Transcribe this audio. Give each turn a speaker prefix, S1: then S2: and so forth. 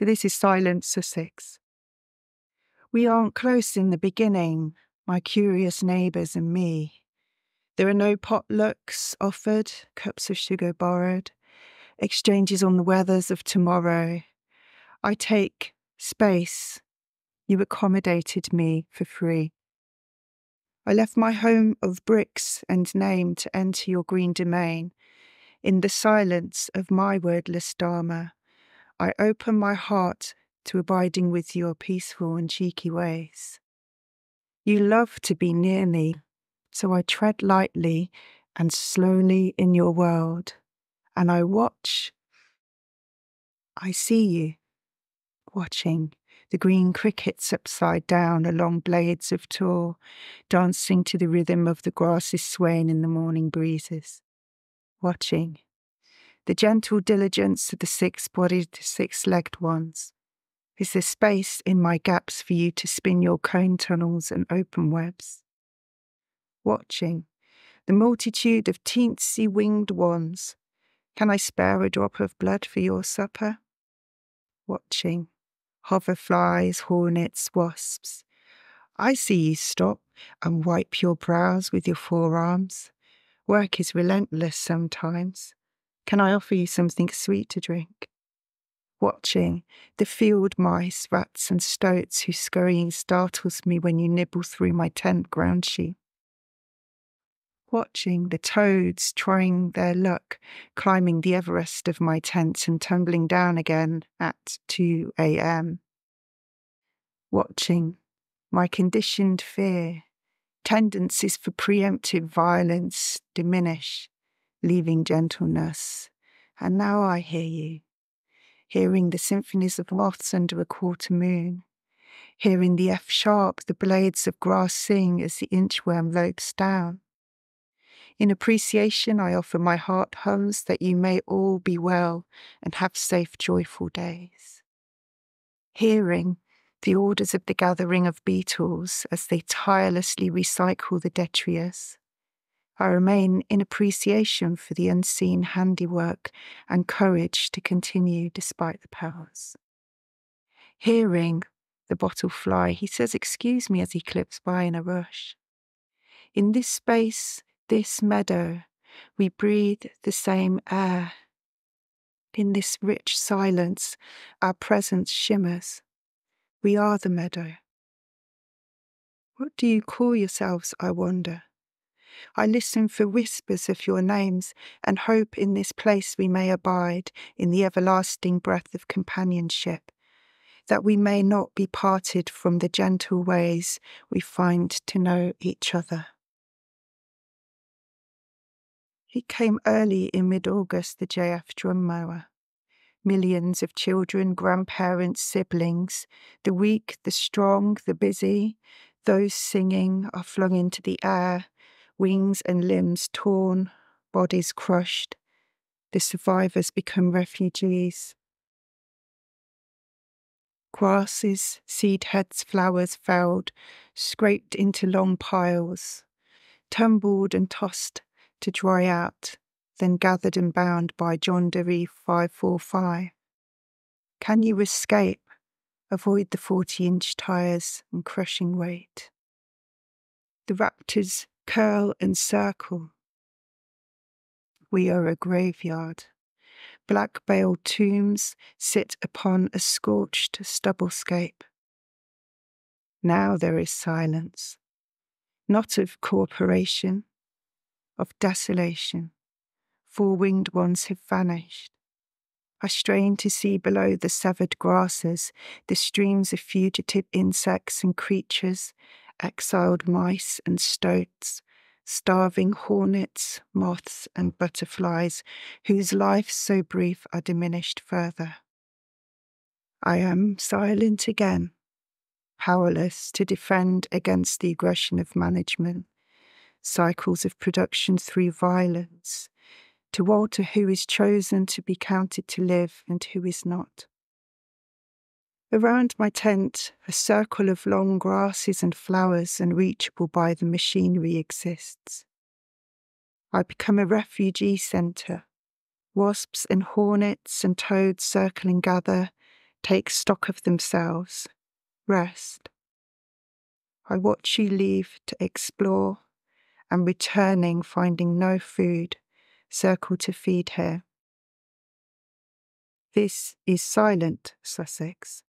S1: So this is Silent Sussex. We aren't close in the beginning, my curious neighbours and me. There are no potlucks offered, cups of sugar borrowed, exchanges on the weathers of tomorrow. I take space. You accommodated me for free. I left my home of bricks and name to enter your green domain. In the silence of my wordless Dharma, I open my heart to abiding with your peaceful and cheeky ways. You love to be near me, so I tread lightly and slowly in your world, and I watch. I see you, watching the green crickets upside down along blades of tor, dancing to the rhythm of the grasses swaying in the morning breezes. Watching the gentle diligence of the six bodied, six legged ones. Is there space in my gaps for you to spin your cone tunnels and open webs? Watching the multitude of teensy winged ones. Can I spare a drop of blood for your supper? Watching hoverflies, hornets, wasps. I see you stop and wipe your brows with your forearms. Work is relentless sometimes. Can I offer you something sweet to drink? Watching the field mice, rats, and stoats whose scurrying startles me when you nibble through my tent ground sheet. Watching the toads trying their luck, climbing the Everest of my tent and tumbling down again at 2 a.m. Watching my conditioned fear, tendencies for preemptive violence diminish leaving gentleness. And now I hear you, hearing the symphonies of moths under a quarter moon, hearing the F sharp, the blades of grass sing as the inchworm lopes down. In appreciation, I offer my heart hums that you may all be well and have safe, joyful days. Hearing the orders of the gathering of beetles as they tirelessly recycle the detritus, I remain in appreciation for the unseen handiwork and courage to continue despite the powers. Hearing the bottle fly, he says, Excuse me, as he clips by in a rush. In this space, this meadow, we breathe the same air. In this rich silence, our presence shimmers. We are the meadow. What do you call yourselves, I wonder? I listen for whispers of your names and hope in this place we may abide in the everlasting breath of companionship, that we may not be parted from the gentle ways we find to know each other. He came early in mid August, the JF drum mower. Millions of children, grandparents, siblings, the weak, the strong, the busy, those singing are flung into the air wings and limbs torn, bodies crushed. The survivors become refugees. Grasses, seed heads, flowers felled, scraped into long piles, tumbled and tossed to dry out, then gathered and bound by John Deere 545. Can you escape? Avoid the 40 inch tyres and crushing weight. The raptors curl and circle. We are a graveyard. Black veiled tombs sit upon a scorched stubblescape. Now there is silence, not of cooperation, of desolation. Four winged ones have vanished. I strain to see below the severed grasses the streams of fugitive insects and creatures exiled mice and stoats, starving hornets, moths, and butterflies, whose lives so brief are diminished further. I am silent again, powerless to defend against the aggression of management, cycles of production through violence, to alter who is chosen to be counted to live and who is not. Around my tent, a circle of long grasses and flowers unreachable by the machinery exists. I become a refugee centre. Wasps and hornets and toads circle and gather, take stock of themselves, rest. I watch you leave to explore, and returning, finding no food, circle to feed here. This is silent Sussex.